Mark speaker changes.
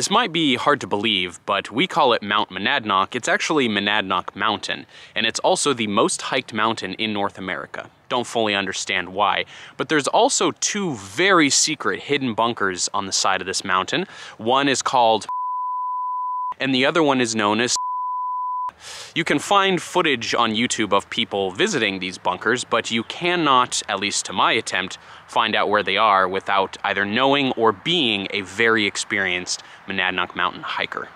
Speaker 1: This might be hard to believe, but we call it Mount Monadnock. It's actually Monadnock Mountain, and it's also the most hiked mountain in North America. Don't fully understand why, but there's also two very secret hidden bunkers on the side of this mountain. One is called and the other one is known as you can find footage on YouTube of people visiting these bunkers, but you cannot, at least to my attempt, find out where they are without either knowing or being a very experienced Monadnock Mountain hiker.